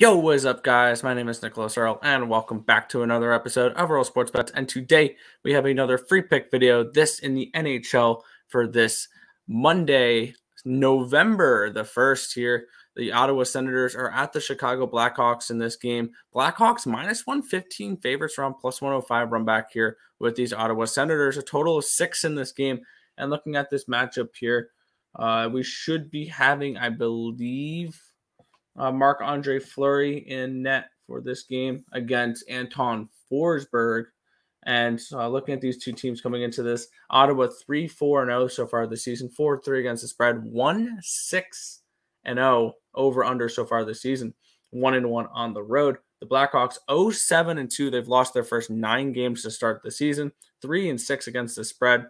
Yo, what is up, guys? My name is Nicholas Earle, and welcome back to another episode of Earle Sports Bets. And today we have another free pick video. This in the NHL for this Monday, November the first. Here, the Ottawa Senators are at the Chicago Blackhawks in this game. Blackhawks minus one fifteen favorites around plus one hundred oh five. Run back here with these Ottawa Senators. A total of six in this game. And looking at this matchup here, uh, we should be having, I believe uh, Marc Andre Fleury in net for this game against Anton Forsberg. And uh, looking at these two teams coming into this, Ottawa 3 4 0 so far this season, 4 3 against the spread, 1 6 and 0 over under so far this season, 1 and 1 on the road. The Blackhawks 0 7 and 2. They've lost their first nine games to start the season, 3 and 6 against the spread,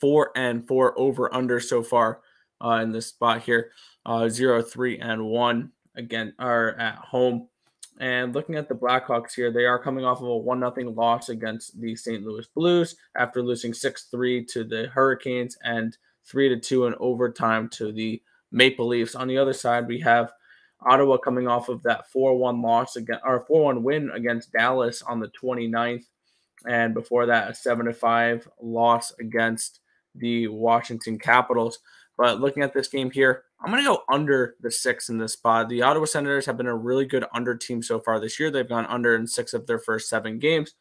4 and 4 over under so far uh, in this spot here uh, 0 3 and 1 again are at home. And looking at the Blackhawks here, they are coming off of a 1 0 loss against the St. Louis Blues after losing 6 3 to the Hurricanes and 3 2 in overtime to the Maple Leafs. On the other side, we have Ottawa coming off of that 4 1 loss again or 4 1 win against Dallas on the 29th. And before that, a 7 5 loss against the Washington Capitals. But looking at this game here, I'm going to go under the six in this spot. The Ottawa Senators have been a really good under team so far this year. They've gone under in six of their first seven games,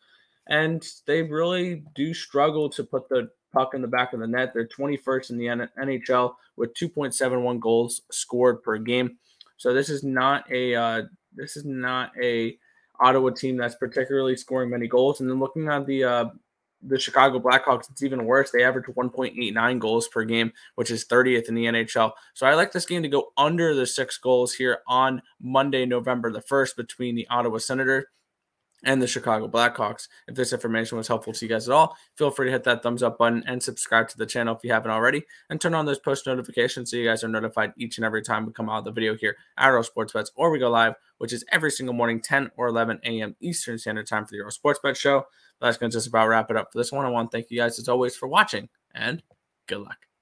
and they really do struggle to put the puck in the back of the net. They're 21st in the NHL with 2.71 goals scored per game. So this is not a uh, this is not a Ottawa team that's particularly scoring many goals. And then looking at the uh, the Chicago Blackhawks, it's even worse. They average 1.89 goals per game, which is 30th in the NHL. So I like this game to go under the six goals here on Monday, November the 1st, between the Ottawa Senators and the Chicago Blackhawks. If this information was helpful to you guys at all, feel free to hit that thumbs up button and subscribe to the channel if you haven't already, and turn on those post notifications so you guys are notified each and every time we come out of the video here at Earle Sports Bets or we go live, which is every single morning, 10 or 11 a.m. Eastern Standard Time for the Earle Sports Bet Show. That's going to just about wrap it up for this one. I want to thank you guys as always for watching and good luck.